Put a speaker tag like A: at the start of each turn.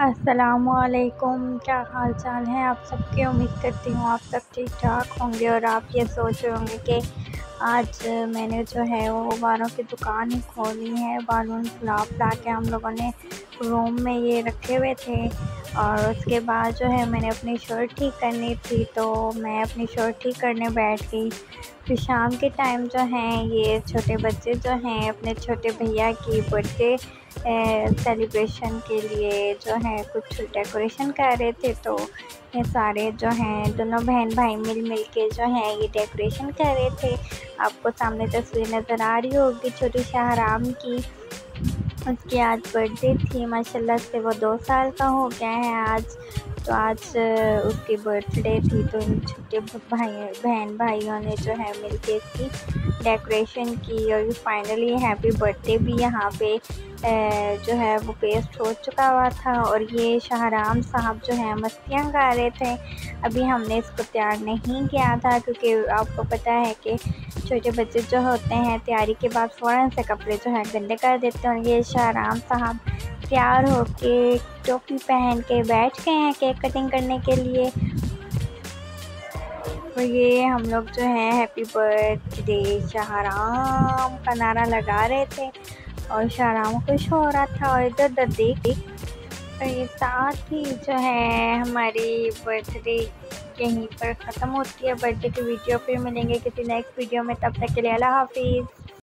A: असलकुम क्या हाल चाल है आप सबके? उम्मीद करती हूँ आप सब ठीक ठाक होंगे और आप ये सोच रहे होंगे कि आज मैंने जो है वो बालों की दुकान ही खोली है। बालून फुला ला के हम लोगों ने रूम में ये रखे हुए थे और उसके बाद जो है मैंने अपनी शर्ट ठीक करनी थी तो मैं अपनी शर्ट ठीक करने बैठ गई। फिर शाम के टाइम जो हैं ये छोटे बच्चे जो हैं अपने छोटे भैया की बर्थडे सेलिब्रेशन के लिए जो है कुछ डेकोरेशन कर रहे थे तो ये सारे जो हैं, दोनों बहन भाई मिल मिल के जो हैं ये डेकोरेशन कर रहे थे। आपको सामने तस्वीर नज़र आ रही होगी छोटी शाहराम की। उसकी आज बर्थडे थी। माशाल्लाह से वो दो साल का हो गया है आज। तो आज उसकी बर्थडे थी तो उन छोटे भाई, बहन भाइयों ने जो है मिल के इसकी डेकोरेशन की और फाइनली हैप्पी बर्थडे भी यहाँ पे जो है वो पेस्ट हो चुका हुआ था और ये शाहराम साहब जो है मस्तियाँ गा रहे थे। अभी हमने इसको तैयार नहीं किया था क्योंकि आपको पता है कि छोटे बच्चे जो होते हैं, तैयारी के बाद फ़ौरन से कपड़े जो है गंदे कर देते हैं। ये शाहराम साहब तैयार होके टोपी पहन के बैठ गए हैं केक कटिंग करने के लिए। और ये हम लोग जो है हैप्पी बर्थडे शाहराम का नारा लगा रहे थे। और शाहराम खुश हो रहा था और इधर उधर देख और ये साथ ही जो है हमारी बर्थडे यहीं पर ख़त्म होती है। बर्थडे की वीडियो फिर मिलेंगे किसी नेक्स्ट वीडियो में। तब तक के लिए अल्लाह हाफिज़।